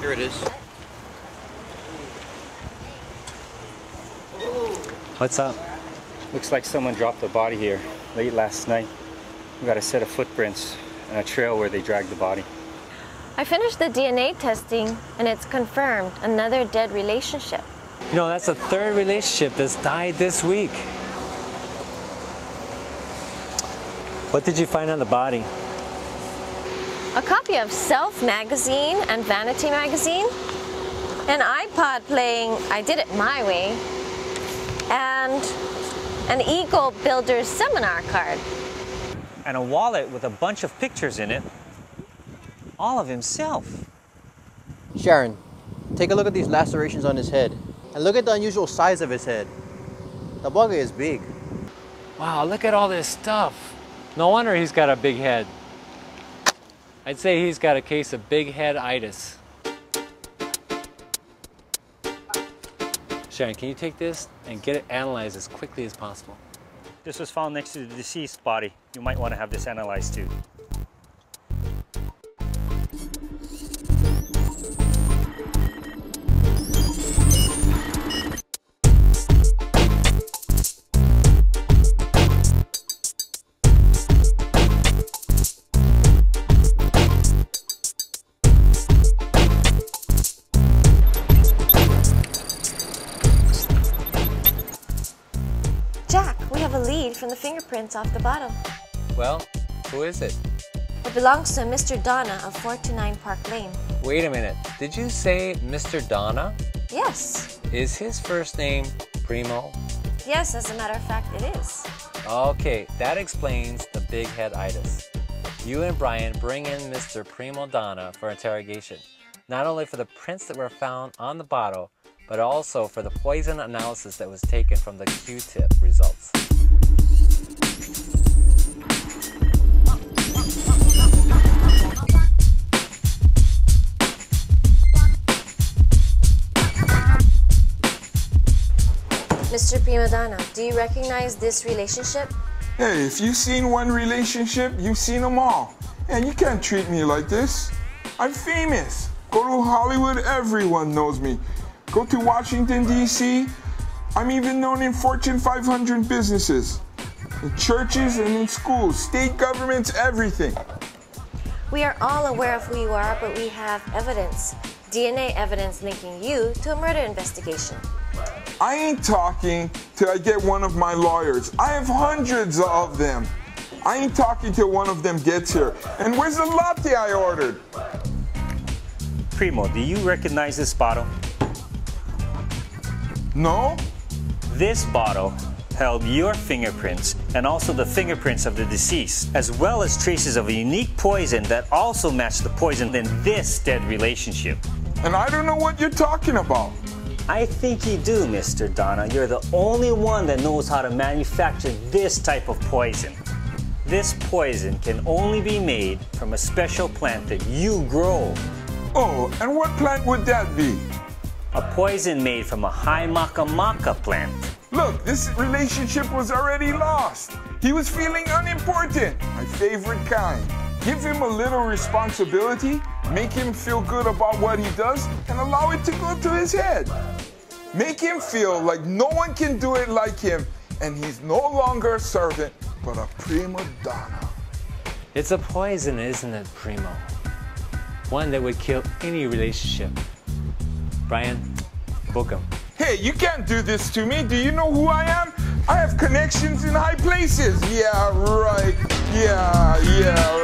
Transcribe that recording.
Here it is. What's up? Looks like someone dropped a body here late last night. We got a set of footprints and a trail where they dragged the body. I finished the DNA testing and it's confirmed another dead relationship. You know, that's the third relationship that's died this week. What did you find on the body? A copy of Self magazine and Vanity magazine, an iPod playing I Did It My Way, and an Ego Builders seminar card. And a wallet with a bunch of pictures in it, all of himself. Sharon, take a look at these lacerations on his head. And look at the unusual size of his head. The bugger is big. Wow, look at all this stuff. No wonder he's got a big head. I'd say he's got a case of big head itis. Sharon, can you take this and get it analyzed as quickly as possible? This was found next to the deceased body. You might want to have this analyzed too. Lead from the fingerprints off the bottle. Well, who is it? It belongs to Mr. Donna of 429 Park Lane. Wait a minute. Did you say Mr. Donna? Yes. Is his first name Primo? Yes, as a matter of fact, it is. Okay, that explains the big head itis. You and Brian bring in Mr. Primo Donna for interrogation, not only for the prints that were found on the bottle, but also for the poison analysis that was taken from the Q-tip results. Mr. Prima Donna, do you recognize this relationship? Hey, if you've seen one relationship, you've seen them all. And you can't treat me like this. I'm famous. Go to Hollywood, everyone knows me. Go to Washington, D.C., I'm even known in Fortune 500 businesses, in churches and in schools, state governments, everything. We are all aware of who you are, but we have evidence DNA evidence linking you to a murder investigation. I ain't talking till I get one of my lawyers. I have hundreds of them. I ain't talking till one of them gets here. And where's the latte I ordered? Primo, do you recognize this bottle? No? This bottle held your fingerprints and also the fingerprints of the deceased, as well as traces of a unique poison that also matched the poison in this dead relationship. And I don't know what you're talking about. I think you do, Mr. Donna. You're the only one that knows how to manufacture this type of poison. This poison can only be made from a special plant that you grow. Oh, and what plant would that be? A poison made from a Haimaka Maka plant. Look, this relationship was already lost. He was feeling unimportant, my favorite kind. Give him a little responsibility, make him feel good about what he does, and allow it to go to his head. Make him feel like no one can do it like him, and he's no longer a servant, but a prima donna. It's a poison, isn't it, Primo? One that would kill any relationship. Brian, book him. Hey, you can't do this to me. Do you know who I am? I have connections in high places. Yeah, right. Yeah, yeah.